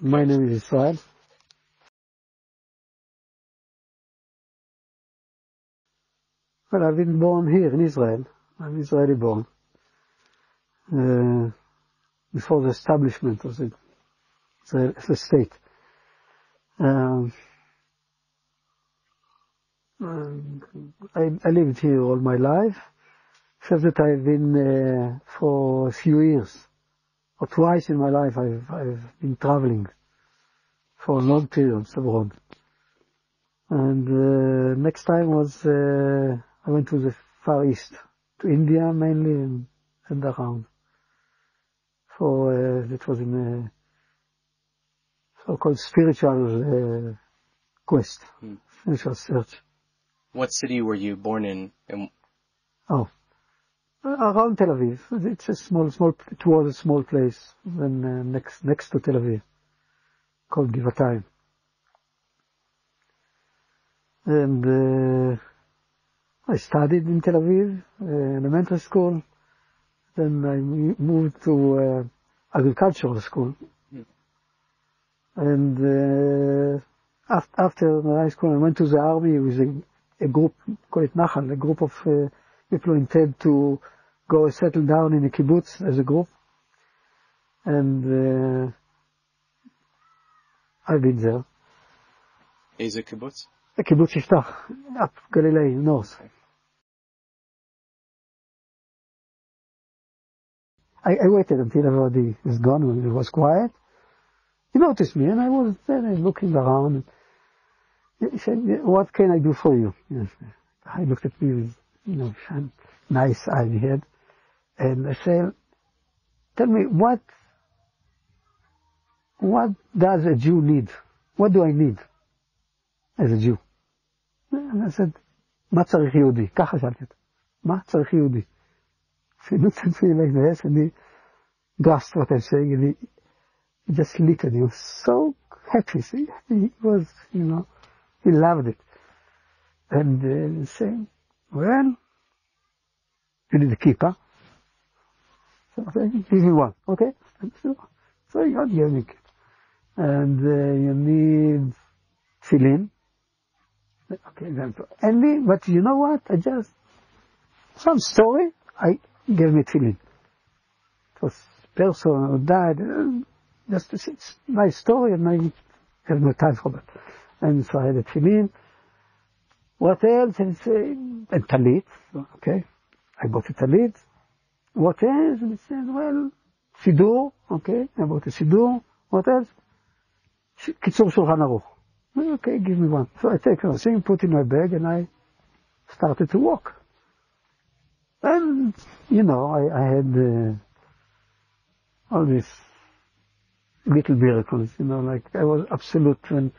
My name is Israel. Well, I've been born here in Israel. I'm Israeli born. Uh, before the establishment of the, the, the state. Um, um, I, I, lived here all my life, except that I've been uh, for a few years, or twice in my life I've, I've been traveling for long periods abroad. And uh, next time was uh, I went to the Far East, to India mainly and, and around. For uh, it was in a so-called spiritual uh, quest, hmm. spiritual search. What city were you born in? And... Oh, around Tel Aviv. It's a small, small. It was a small place, then uh, next next to Tel Aviv, called Givatayim. And uh, I studied in Tel Aviv, uh, elementary school. Then I moved to uh, agricultural school. And uh, after high school, I went to the army with a, a group, call it Nachal, a group of uh, people intend to go settle down in a kibbutz as a group. And uh, I've been there. Is it kibbutz? A kibbutz Yiftach, up Galilee, north. I, I waited until everybody is gone when it was quiet. He noticed me and I was there looking around. He said, what can I do for you? Yes. I looked at me with, you know, nice eye he had. And I said, tell me, what, what does a Jew need? What do I need as a Jew? And I said, מה צריך יהודי? ככה שאלתי אותו. מה צריך יהודי? He looked at me like this and he grasped what I'm saying and he, he just lit and he was so happy. See? He was, you know, he loved it. And uh, saying, well, you need a kippah. So I said, me one, okay? So, so he got me And uh, you need tefillin. Okay, then, and me, but you know what? I just, some story, I gave me. It was person who died. Just it's my story, and I have no time for that. And so I had a tefillin. What else? Uh, and, say and tallit. Okay, I bought a tallit. What else? And he said, well, סידור, okay, I bought a סידור. What else? Kitzur shulchan aruch. Okay, give me one. So I take everything, put in my bag, and I started to walk. And, you know, I, I had uh, all these little miracles, you know, like I was absolute when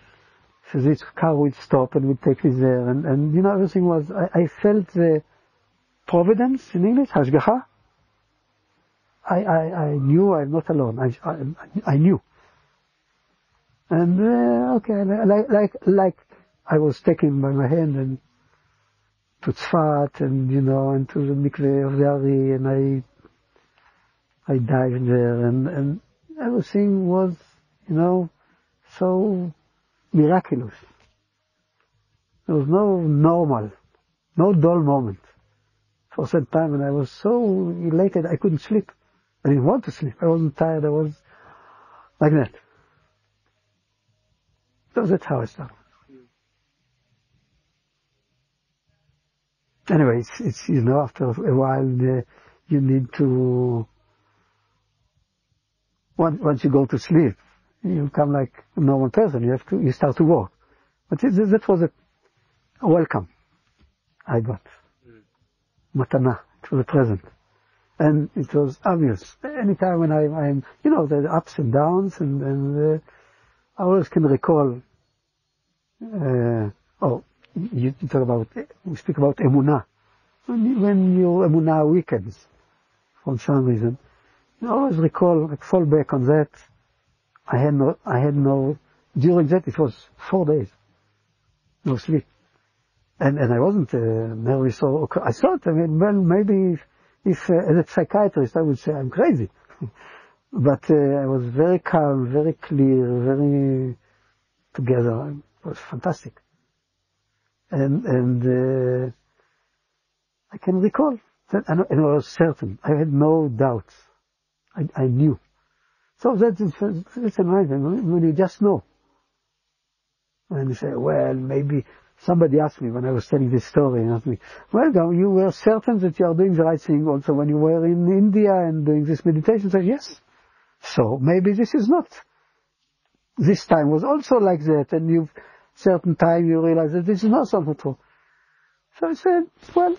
this car would stop and would take me there. And, and you know, everything was, I, I felt the providence in English, hashgacha. I, I, I knew I'm not alone. I, I, I knew. And, uh, okay, like, like, like I was taken by my hand and to Tzfat and, you know, and to the mikveh of the Ari, and I, I dived there, and, and everything was, you know, so miraculous. There was no normal, no dull moment. For some time, and I was so elated I couldn't sleep. I didn't want to sleep. I wasn't tired. I was like that. So that's how I started. anyway, it's, it's, you know, after a while, you need to, once, once you go to sleep, you become like a normal person. You have to, you start to walk. But it, that was a, a welcome I got. Mm. Matana. It was a present. And it was obvious. Anytime when I, I'm, you know, the ups and downs and, and uh, I always can recall, uh, oh, you talk about, we speak about emunah. When, when your emunah weakens, for some reason, you always recall, like, fall back on that. I had no, I had no, during that it was four days, no sleep. And, and I wasn't uh, nervous or, I thought, I mean, well, maybe if, if uh, as a psychiatrist I would say I'm crazy. But uh, I was very calm, very clear, very together. It was fantastic. And, and, uh, I can recall that, and I was certain. I had no doubts. I, I knew. So that's amazing when you just know. And you say, well, maybe somebody asked me when I was telling this story, and asked me, well, you were certain that you are doing the right thing also when you were in India and doing this meditation. Said, yes. So maybe this is not. This time was also like that, and you, certain time you realize that this is not something true. So I said, well,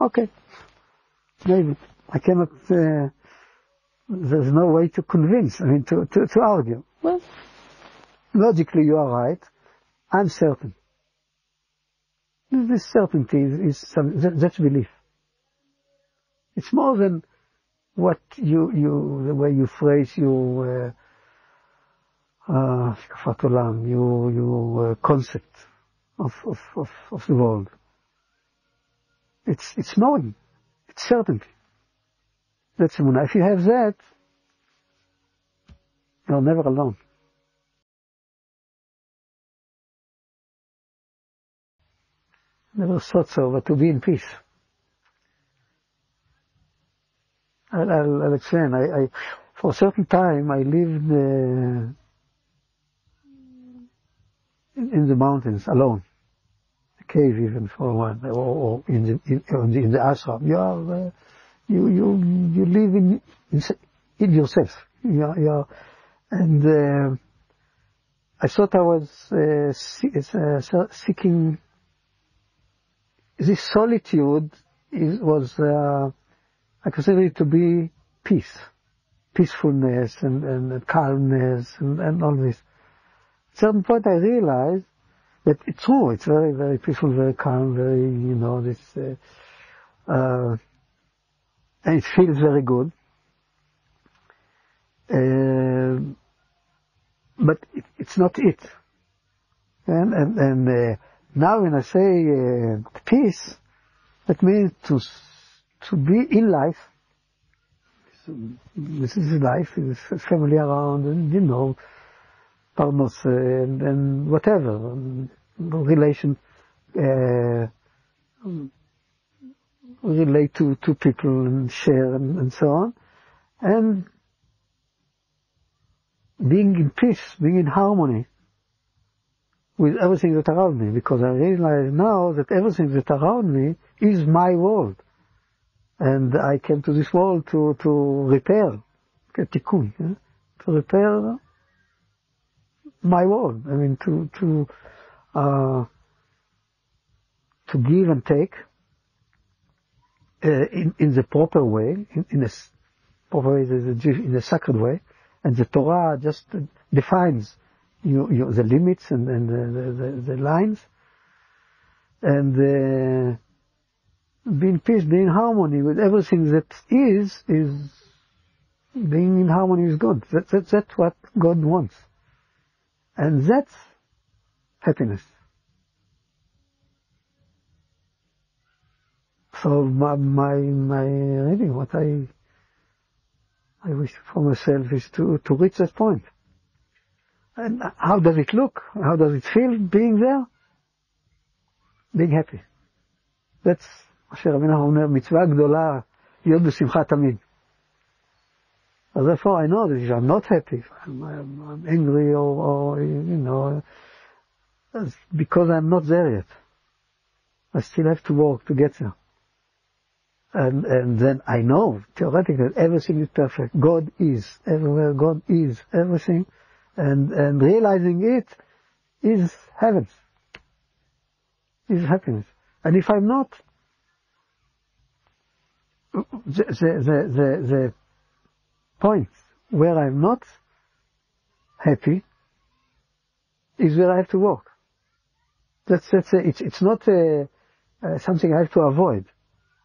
okay, maybe. I cannot, uh, there's no way to convince, I mean, to, to, to argue. Well, logically you are right. I'm certain. This certainty is, is some, that, that's belief. It's more than what you, you, the way you phrase your, uh, uh, your, your uh, concept of, of, of, of the world. It's, it's knowing. It's certainty. That's emunah. If you have that, you're never alone. Never thought so, but to be in peace. I'll, I'll, I'll explain. I, I, for a certain time, I lived uh, in, in, the mountains alone, a cave even for one, or, or in the in, in the ashram. You are, uh, you you you live in in, yourself. You are, you and uh, I thought I was uh, uh seeking this solitude is, was, uh, I consider it to be peace, peacefulness and, and calmness and, and all this. At certain point I realized that it's true, it's very, very peaceful, very calm, very, you know, this, uh, uh, and it feels very good. Uh, but it, it's not it. And, and, and uh, now when I say uh, peace, that means to, to be in life. So this is life, this family around, and you know, partners uh, and, and whatever, um, relation, uh, relate to, to people and share and, and so on. And being in peace, being in harmony with everything that around me because I realize now that everything that around me is my world. And I came to this world to, to repair, tikkun, yeah? to repair my world. I mean, to, to, uh, to give and take in, in the proper way, in, in a proper way, in a sacred way. And the Torah just defines you, you, the limits and, and the, the, the, lines, and uh, be in peace, being in harmony with everything that is, is being in harmony with God. That, that, that's what God wants. And that's happiness. So my, my, my really what I, I wish for myself is to, to reach that point. And how does it look? How does it feel being there? Being happy. That's אשר רבי נחמן אומר, מצווה גדולה להיות בשמחה תמיד. So therefore I know that if I'm not happy, I'm, I'm angry or, or, you know, because I'm not there yet. I still have to work to get there. And, and then I know, theoretically, everything is perfect. God is everywhere. God is everything and, and realizing it is heaven, is happiness. And if I'm not, the, the, the, the, point where I'm not happy is where I have to work. That's, that's a, it's, it's not a, uh, something I have to avoid.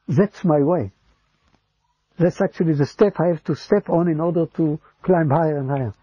That's my way. That's actually the step I have to step on in order to climb higher and higher.